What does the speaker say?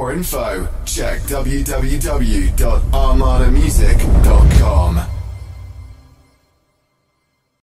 For more info, check www.armadamusic.com.